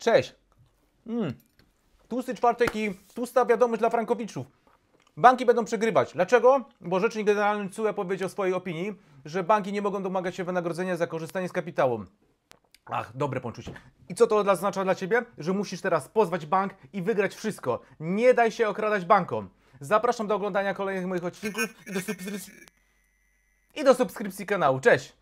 Cześć. Mm. Tłusty czwartek i tłusta wiadomość dla frankowiczów. Banki będą przegrywać. Dlaczego? Bo Rzecznik Generalny CUE powiedział w swojej opinii, że banki nie mogą domagać się wynagrodzenia za korzystanie z kapitału. Ach, dobre poczucie. I co to oznacza dla Ciebie? Że musisz teraz pozwać bank i wygrać wszystko. Nie daj się okradać bankom. Zapraszam do oglądania kolejnych moich odcinków i do subskrypcji, i do subskrypcji kanału. Cześć!